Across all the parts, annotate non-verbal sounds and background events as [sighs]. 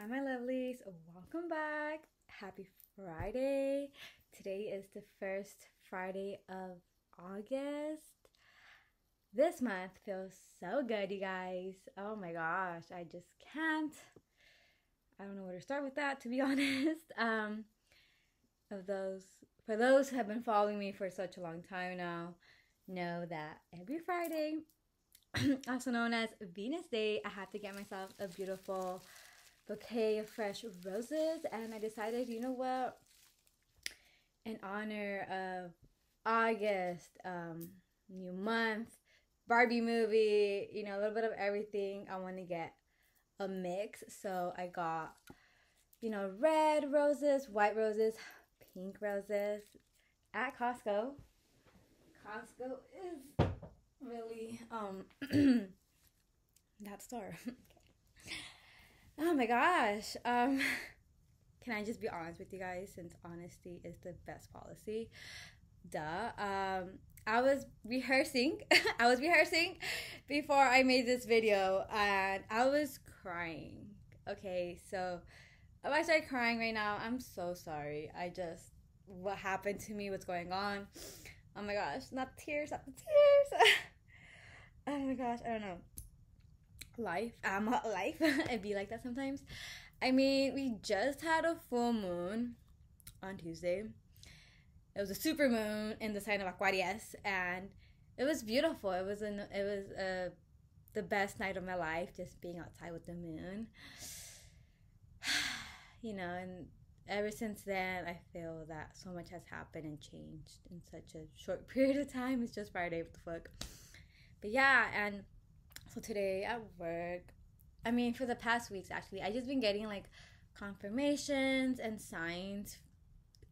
Hi, my lovelies. Welcome back. Happy Friday. Today is the first Friday of August. This month feels so good, you guys. Oh my gosh, I just can't. I don't know where to start with that, to be [laughs] honest. Um, of those, for those who have been following me for such a long time now, know that every Friday, [clears throat] also known as Venus Day, I have to get myself a beautiful bouquet of fresh roses and I decided, you know what, in honor of August, um, new month, Barbie movie, you know, a little bit of everything, I want to get a mix. So I got, you know, red roses, white roses, pink roses at Costco. Costco is really um [clears throat] that store. [laughs] Oh my gosh. Um [laughs] can I just be honest with you guys since honesty is the best policy? Duh. Um I was rehearsing. [laughs] I was rehearsing before I made this video and I was crying. Okay, so if I start crying right now, I'm so sorry. I just what happened to me, what's going on. Oh my gosh, not tears, not the tears. [laughs] oh my gosh, I don't know life um [laughs] life it be like that sometimes. I mean we just had a full moon on tuesday. It was a super moon in the sign of aquarius and it was beautiful. It was an it was uh the best night of my life just being outside with the moon. [sighs] You know and ever since then i feel that so much has happened and changed in such a short [laughs] period of time. It's just friday what the fuck. But yeah and today at work, I mean, for the past weeks actually, I just been getting like confirmations and signs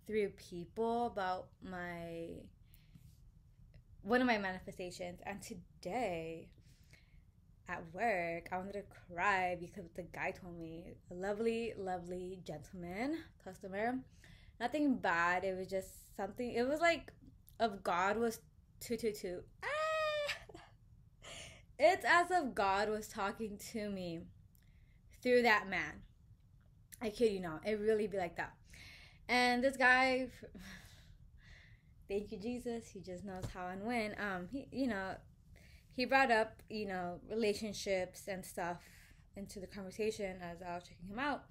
through people about my one of my manifestations. And today at work, I wanted to cry because the guy told me a lovely, lovely gentleman, customer. Nothing bad. It was just something. It was like of God was two two two. Ah! It's as if God was talking to me through that man. I kid you not. It really be like that. And this guy, [sighs] thank you Jesus. He just knows how and when. Um, he, you know, he brought up, you know, relationships and stuff into the conversation as I was checking him out.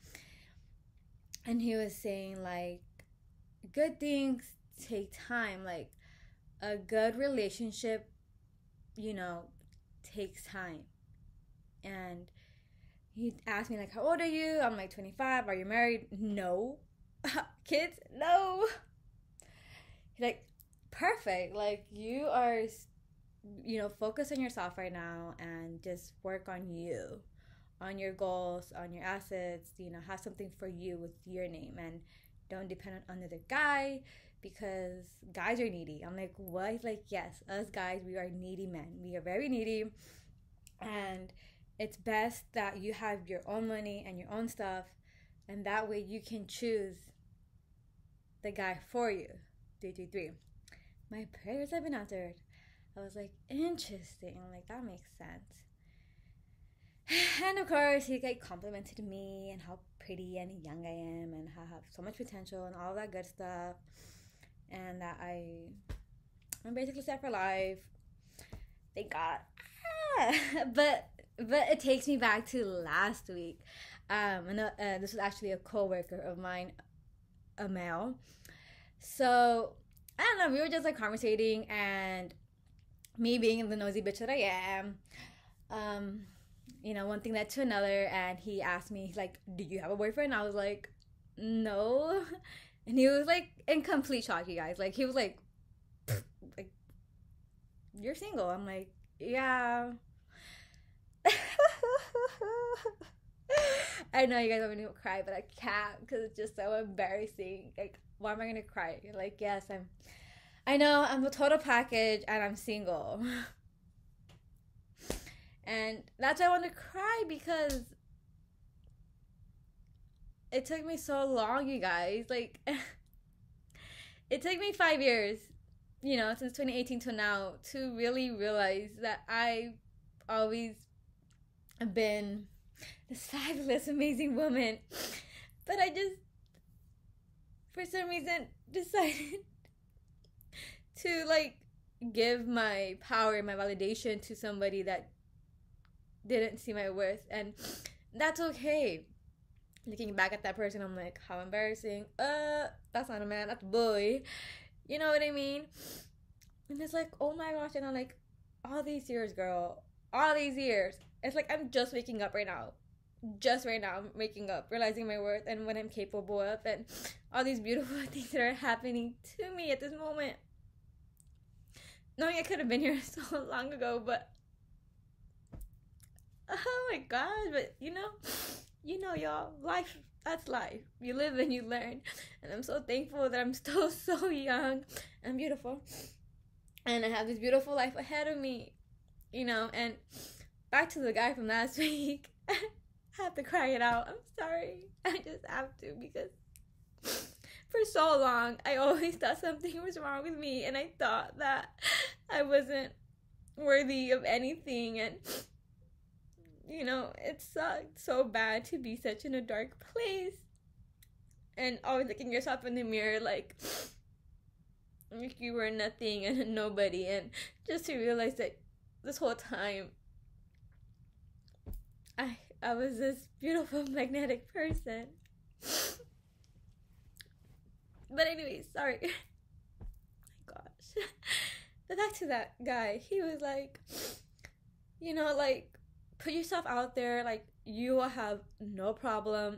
And he was saying like, good things take time. Like, a good relationship, you know, takes time. And he asked me like, "How old are you?" I'm like, "25." Are you married? No. [laughs] Kids? No. He's like, "Perfect. Like you are, you know, focus on yourself right now and just work on you, on your goals, on your assets. You know, have something for you with your name and." Don't depend on another guy because guys are needy. I'm like, what? He's like, yes, us guys, we are needy men. We are very needy. And it's best that you have your own money and your own stuff. And that way you can choose the guy for you. Three, three, three. My prayers have been answered. I was like, interesting. I'm like, that makes sense. [sighs] And of course, he like complimented me and how pretty and young I am and how I have so much potential and all that good stuff and that I I'm basically set for life. Thank God. Ah, [laughs] but but it takes me back to last week. Um, and uh, this was actually a coworker of mine, a male. So I don't know. We were just like conversating, and me being the nosy bitch that I am, um, you know, one thing led to another, and he asked me like, "Do you have a boyfriend?" I was like, "No." [laughs] and he was like in complete shock, you guys. Like he was like, [sniffs] like, you're single. I'm like, yeah. [laughs] I know you guys me to cry, but I can't because it's just so embarrassing. Like, why am I gonna cry? Like, yes, I'm. I know I'm a total package and I'm single. [laughs] and that's why I want to cry because it took me so long, you guys. Like, [laughs] it took me five years, you know, since 2018 to now, to really realize that I always been this fabulous, amazing woman. But I just, for some reason, [laughs] decided to like give my power, and my validation to somebody that didn't see my worth. And that's okay. Looking back at that person, I'm like, how embarrassing. Uh, that's not a man, that's a boy. You know what I mean? And it's like, oh my gosh, and I'm like, all these years, girl, all these years. It's like I'm just waking up right now. Just right now, I'm waking up, realizing my worth and what I'm capable of, and all these beautiful [laughs] things that are happening to me at this moment. Knowing I could have been here [laughs] so long ago, but oh my god, but you know, you know, y'all, life that's life. You live and you learn. And I'm so thankful that I'm [laughs] still so young and beautiful. And I have this beautiful life ahead of me. You know, and back to the guy from last [laughs] week. I have to cry it out. I'm sorry. I just have to because for so long I always thought something was wrong with me and I thought that I wasn't worthy of anything and you know, it sucked so bad to be such in a dark place. And always looking yourself in the mirror like [sniffs] like you were nothing and [laughs] nobody and just to realize that this whole time I I was this beautiful [laughs] magnetic person. [sniffs] but anyways, sorry. [laughs] my gosh. but back to that guy. He was like [sniffs] you know, like put yourself out there like you will have no problem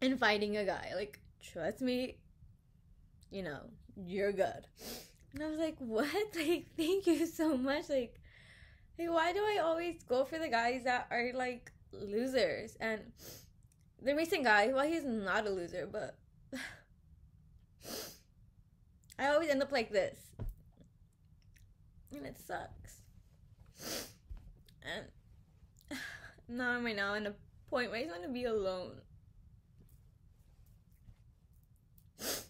in finding a guy. Like trust me you know you're good. And i was like what? [laughs] Like thank you so much. Like like why do i always go for the guys that are like losers? And the recent guy well he's not a loser but [sighs] i always end up like this. And it sucks. And now I'm right now in a point where I just want to be alone. [sniffs]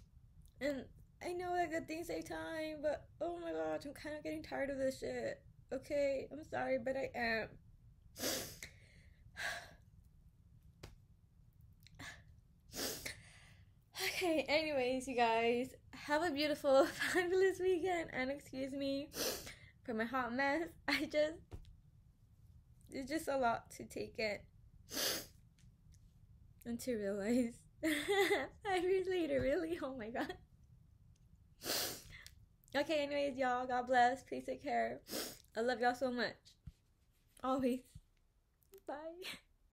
And I know that good things take time, but oh my gosh, I'm kind of getting tired of this shit. Okay, I'm sorry, but I am. [sighs] okay, anyways, you guys, have a beautiful, [laughs] fabulous weekend, and excuse me for my hot mess. [laughs] I just it's just a lot to take in and to realize [laughs] I years later, really? Oh my god. Okay, anyways, y'all, God bless. Please take care. I love y'all so much. Always. Bye.